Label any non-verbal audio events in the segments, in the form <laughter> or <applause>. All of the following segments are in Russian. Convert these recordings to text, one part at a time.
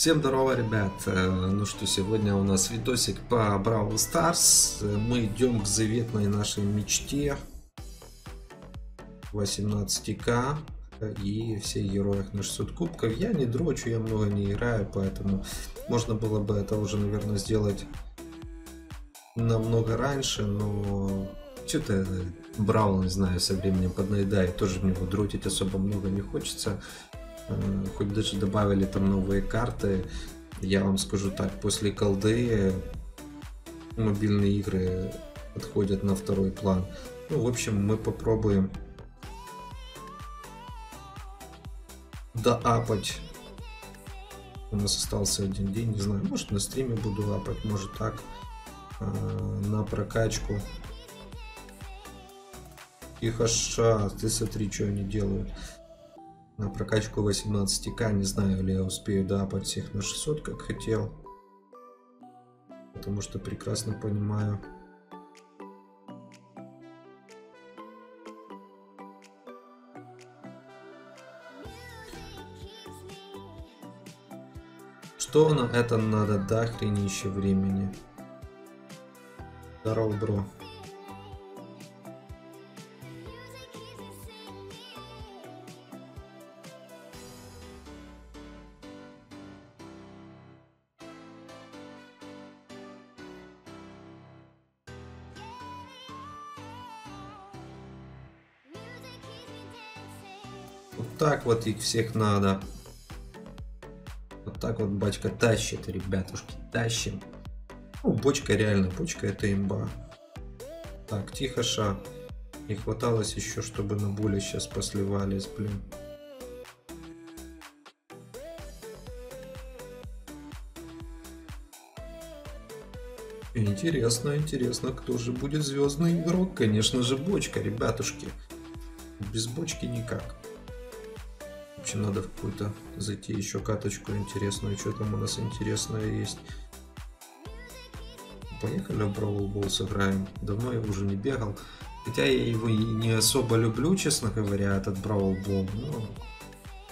Всем здорово, ребят! Э, ну что, сегодня у нас видосик по Бравл Старс. Мы идем к заветной нашей мечте 18к и все героях на 600 кубков. Я не дрочу, я много не играю, поэтому можно было бы это уже, наверное, сделать намного раньше, но что-то Браул, не знаю, со временем поднаедает. Тоже мне вот дротить особо много не хочется. Э, хоть даже добавили там новые карты, я вам скажу так, после колды мобильные игры отходят на второй план. Ну, в общем, мы попробуем доапать. У нас остался один день, не знаю, может на стриме буду апать, может так, э, на прокачку. И хаша, ты смотри, что они делают на прокачку 18к. Не знаю, ли я успею дапать всех на 600, как хотел. Потому что прекрасно понимаю. Что на это надо до хренища времени? Здорово, бро. Так вот их всех надо. Вот так вот бачка тащит, ребятушки, тащим. Ну, бочка реально, бочка это имба. Так, тихо ша. Не хваталось еще, чтобы на боли сейчас посливались, блин. Интересно, интересно, кто же будет звездный игрок? Конечно же, бочка, ребятушки. Без бочки никак общем, надо в какую-то зайти еще каточку интересную. Что там у нас интересное есть. Поехали в Бравл Бол сыграем. Давно я уже не бегал. Хотя я его и не особо люблю, честно говоря, этот Бравл Бол. Но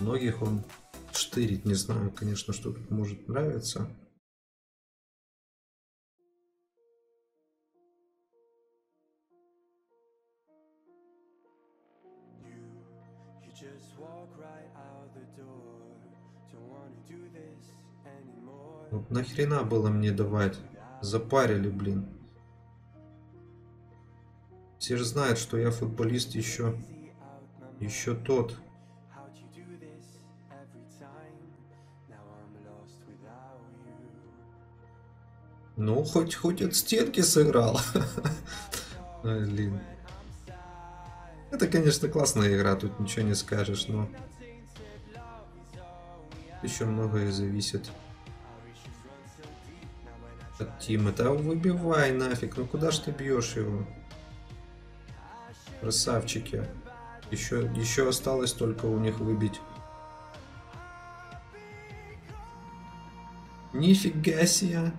многих он штырит. Не знаю, конечно, что тут может нравиться. Вот нахрена было мне давать? Запарили, блин. Все же знают, что я футболист еще... Еще тот. Ну, хоть, хоть от стенки сыграл. <laughs> Блин. Это, конечно, классная игра, тут ничего не скажешь, но... Еще многое зависит от Тима. Да выбивай нафиг, ну куда ж ты бьешь его? Красавчики. Еще, еще осталось только у них выбить. Нифига себе.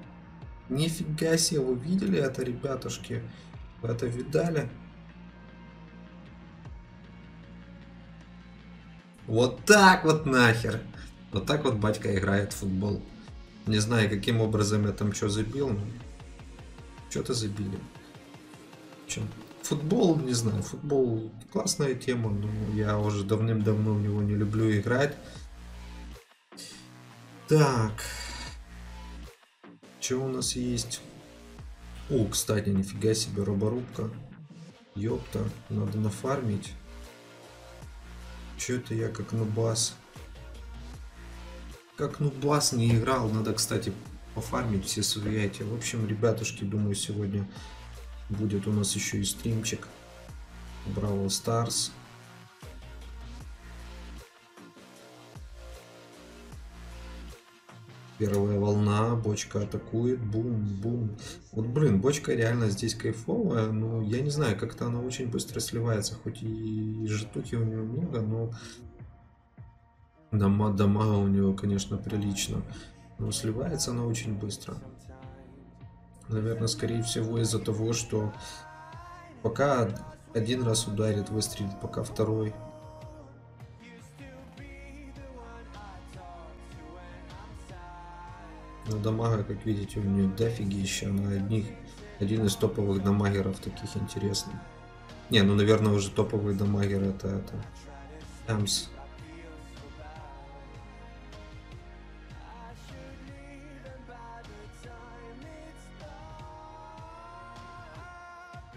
Нифига себе, вы видели это, ребятушки? Вы это видали? Вот так вот нахер. Вот так вот батька играет в футбол. Не знаю, каким образом я там что забил, но что-то забили. Чем? Футбол, не знаю, футбол классная тема, но я уже давным-давно в него не люблю играть. Так. Что у нас есть? О, кстати, нифига себе, роборубка. Ёпта, надо нафармить. Че это я как нубас? Как нубас не играл, надо, кстати, пофармить все свои эти. В общем, ребятушки, думаю, сегодня будет у нас еще и стримчик. Браво Старс. Первая волна, бочка атакует, бум-бум. Вот, блин, бочка реально здесь кайфовая, но я не знаю, как-то она очень быстро сливается, хоть и житухи у нее много, но дома, дома у нее, конечно, прилично, но сливается она очень быстро. Наверное, скорее всего из-за того, что пока один раз ударит, выстрелит, пока второй Но дамага, как видите, у нее дофигища. Она одних, один из топовых дамагеров таких интересных. Не, ну, наверное, уже топовый дамагер это, это Эмс.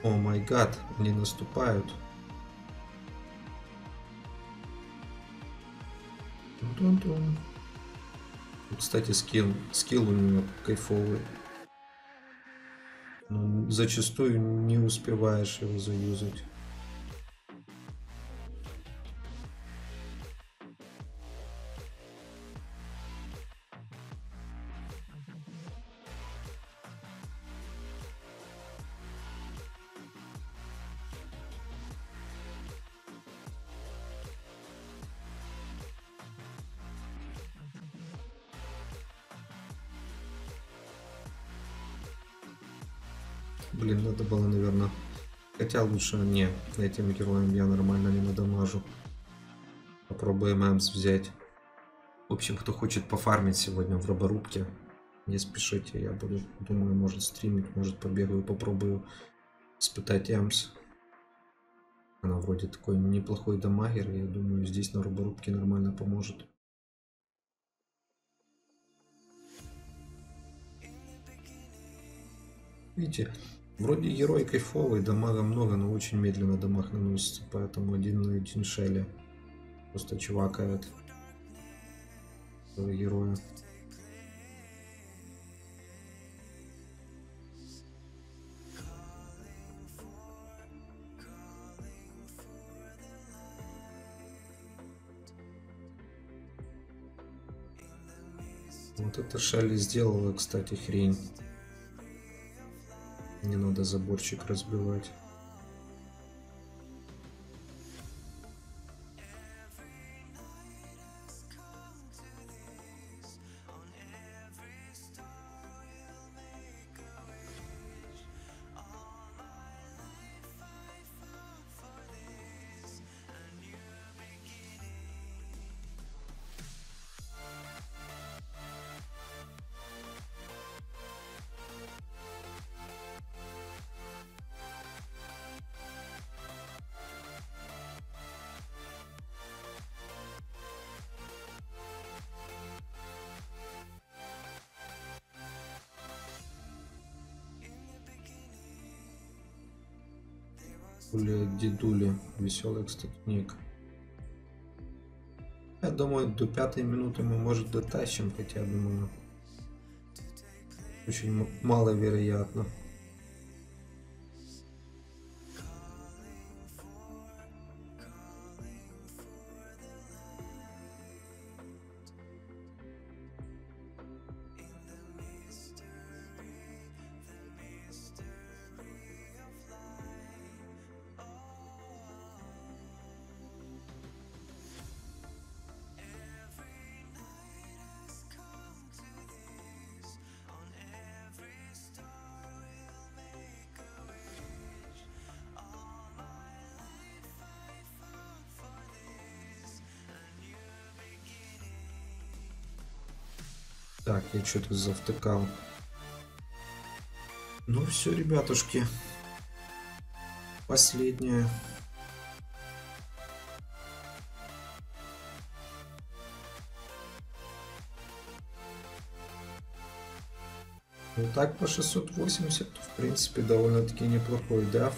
О май гад, они наступают. Тун-тун-тун. Кстати, скилл, скилл у него кайфовый. Но зачастую не успеваешь его заюзать. Блин, надо было, наверное... Хотя лучше не, этим героем я нормально не надамажу. Попробуем Эмс взять. В общем, кто хочет пофармить сегодня в роборубке, не спешите, я буду, думаю, может стримить, может побегаю, попробую испытать Эмс. Она вроде такой неплохой дамагер, я думаю, здесь на роборубке нормально поможет. Видите, Вроде герой кайфовый, дамага много, но очень медленно дамаг наносится, поэтому один на один шелли. Просто чувакает героя. Вот это Шелли сделала, кстати, хрень. Не надо заборчик разбивать. Хули дедули. Веселый, кстати, ник. Я думаю, до пятой минуты мы, может, дотащим, хотя, думаю, очень маловероятно. Так, я что-то завтыкал. Ну все, ребятушки. Последняя. Ну так по 680, в принципе, довольно-таки неплохой даф.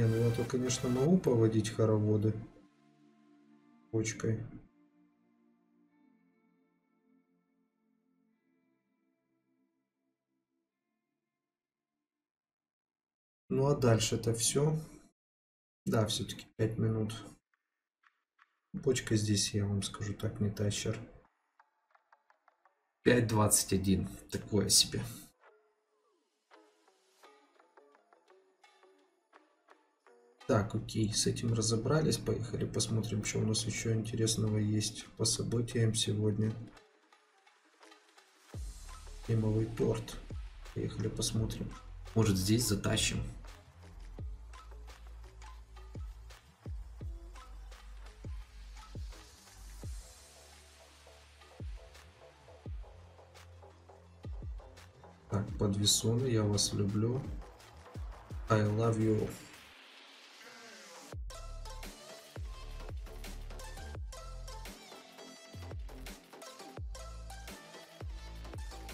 Не, ну я то, конечно, могу поводить хороводы почкой. Ну а дальше это все. Да, все-таки 5 минут. Почка здесь, я вам скажу так, не тащер. 5.21. Такое себе. Так, окей, с этим разобрались. Поехали посмотрим, что у нас еще интересного есть по событиям сегодня. Тимовый торт. Поехали посмотрим. Может здесь затащим. Так, подвесоны, я вас люблю. I love you.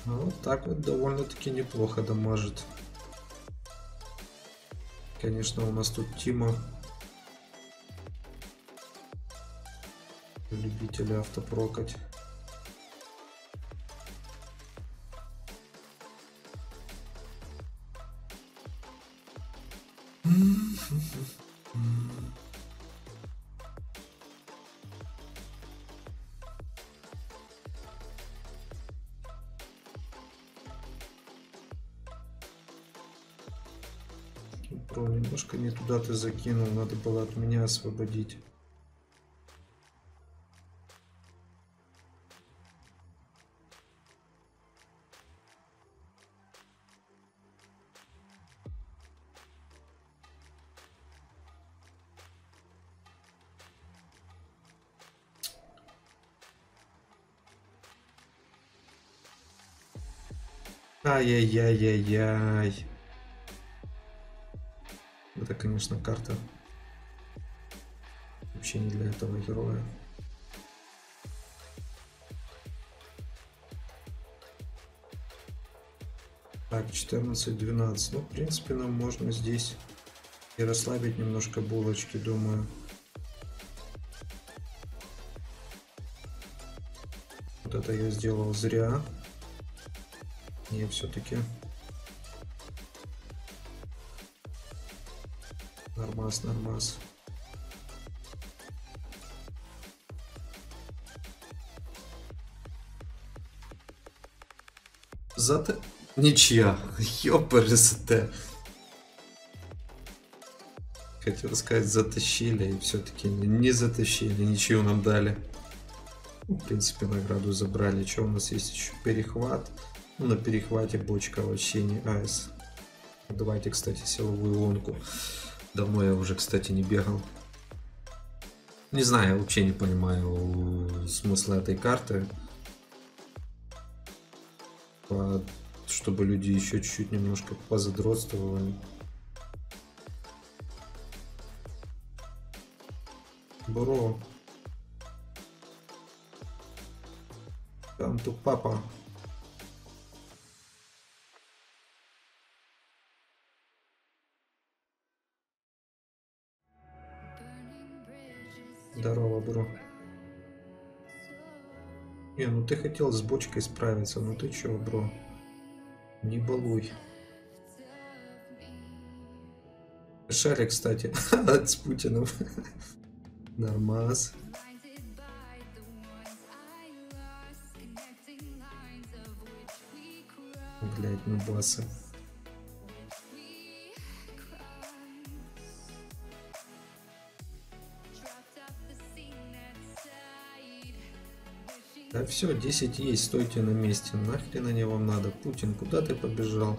Ну, так вот довольно-таки неплохо дамажит. Конечно, у нас тут Тима. Любители автопрокать. Закинул, надо было от меня освободить. Ай-яй-яй-яй-яй. Конечно, карта вообще не для этого героя. Так, 14-12. Ну, в принципе, нам можно здесь и расслабить немножко булочки, думаю. Вот это я сделал зря. Не, все-таки Нормас, нормас. Зато... Ничья. <laughs> Ёпрст. Хотел сказать, затащили, и все-таки не затащили, ничего нам дали. В принципе, награду забрали. Что у нас есть еще? Перехват. Ну, на перехвате бочка вообще не айс. Давайте, кстати, силовую лунку. Давно я уже, кстати, не бегал. Не знаю, вообще не понимаю смысла этой карты. Чтобы люди еще чуть-чуть немножко позадротствовали. Бро. Там тут папа. Здорово, бро. Не, ну ты хотел с бочкой справиться, ну ты чё, бро? Не балуй. Шарик, кстати, <laughs> с Путиным. Нормас. Блять, ну басы. Да все, 10 есть, стойте на месте. Нахрен они вам надо? Путин, куда ты побежал?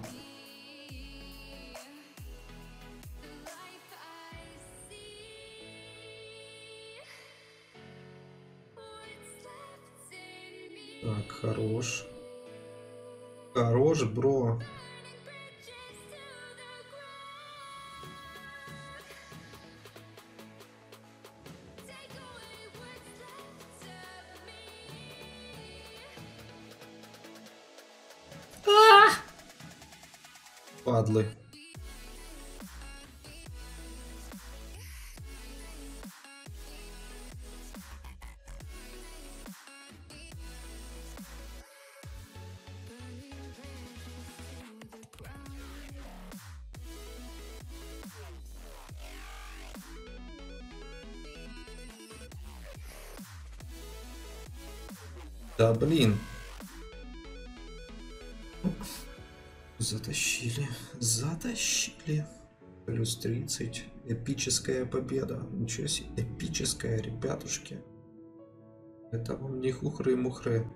Так, хорош. Хорош, бро. Да блин. Затащили. Затащили. Плюс 30. Эпическая победа. Ничего себе. Эпическая, ребятушки. Это вам не хухры-мухры.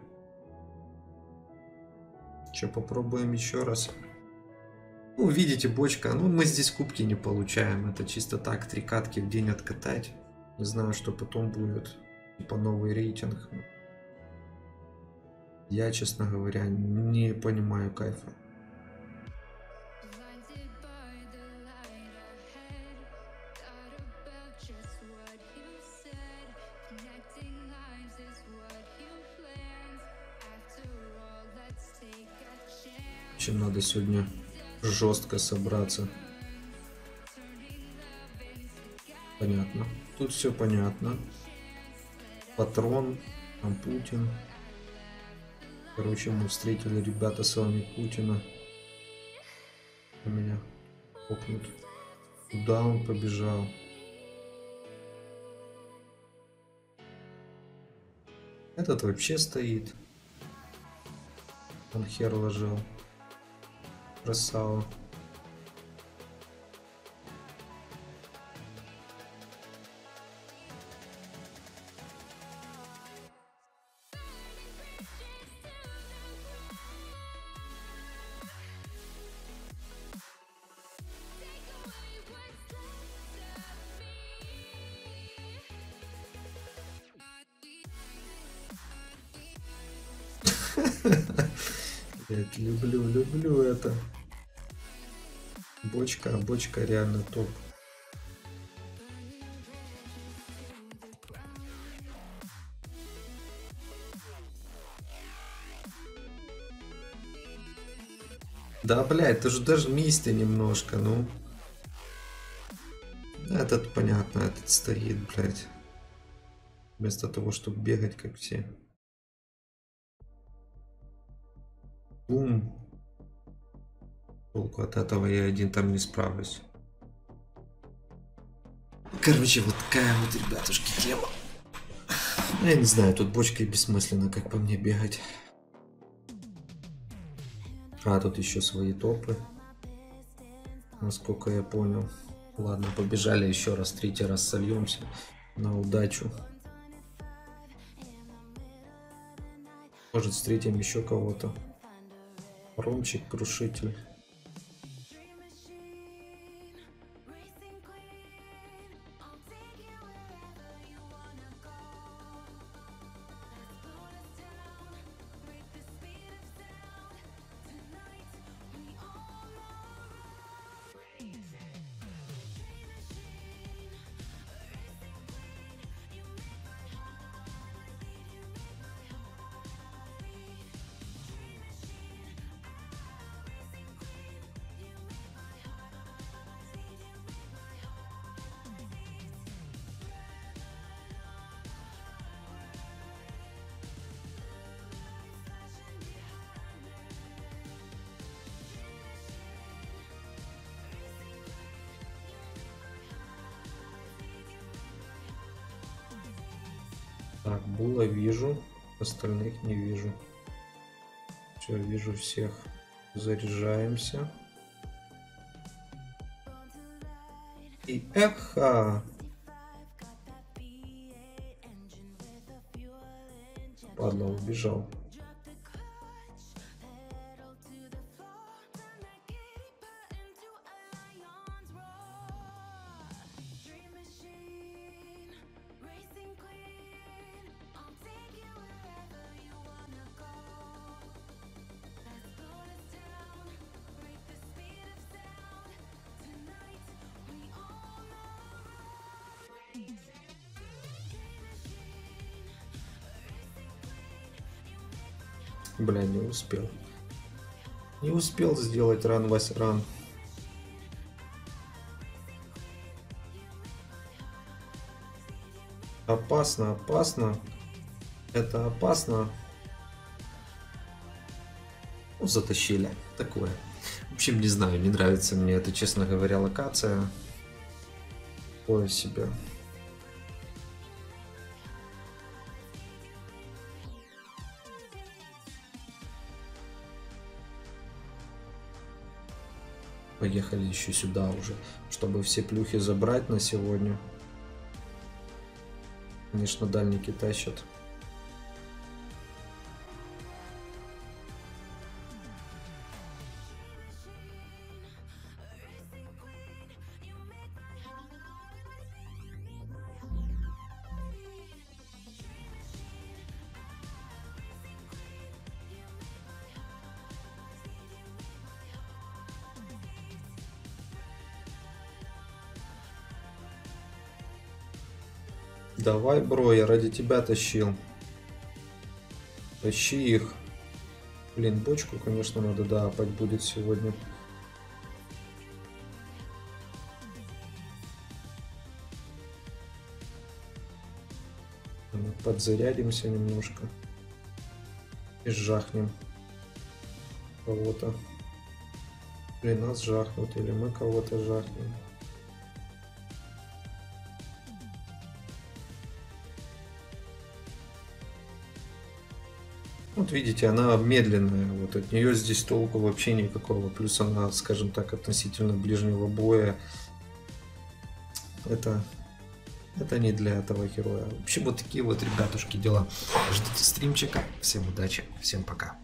Че, попробуем еще раз. Ну, видите, бочка. Ну, мы здесь кубки не получаем. Это чисто так, три катки в день откатать. Не знаю, что потом будет. Типа новый рейтинг. Я, честно говоря, не понимаю кайфа. Чем надо сегодня жестко собраться. Понятно. Тут все понятно. Патрон, там Путин. Короче, мы встретили ребята с вами Путина. У меня окнут. Куда он побежал? Этот вообще стоит. Он хер ложил. Красава. Бочка, бочка реально топ. Да, блядь, ты же даже мисти немножко, ну. Этот, понятно, этот стоит, блядь. Вместо того, чтобы бегать, как все. Бум. Толку от этого я один там не справлюсь. Короче, вот такая вот, ребятушки, тема. Я не знаю, тут бочкой бессмысленно, как по мне, бегать. А, тут еще свои топы. Насколько я понял. Ладно, побежали еще раз, третий раз сольемся. На удачу. Может, встретим еще кого-то. Ромчик, крушитель. Так, Була вижу, остальных не вижу. Все, вижу всех. Заряжаемся. И эха! Падла, убежал. Успел. Не успел сделать ран Вась ран. Опасно, опасно. Это опасно. Ну, затащили. Такое. В общем, не знаю, не нравится мне это, честно говоря, локация. Такое себе. Поехали еще сюда уже, чтобы все плюхи забрать на сегодня. Конечно, дальники тащат. Давай, бро, я ради тебя тащил. Тащи их. Блин, бочку, конечно, надо дапать будет сегодня. Подзарядимся немножко. И жахнем кого-то. Или нас жахнут, или мы кого-то жахнем. Вот видите, она медленная, вот от нее здесь толку вообще никакого. Плюс она, скажем так, относительно ближнего боя. Это, это не для этого героя. В общем, вот такие вот, ребятушки, дела. Ждите стримчика. Всем удачи, всем пока.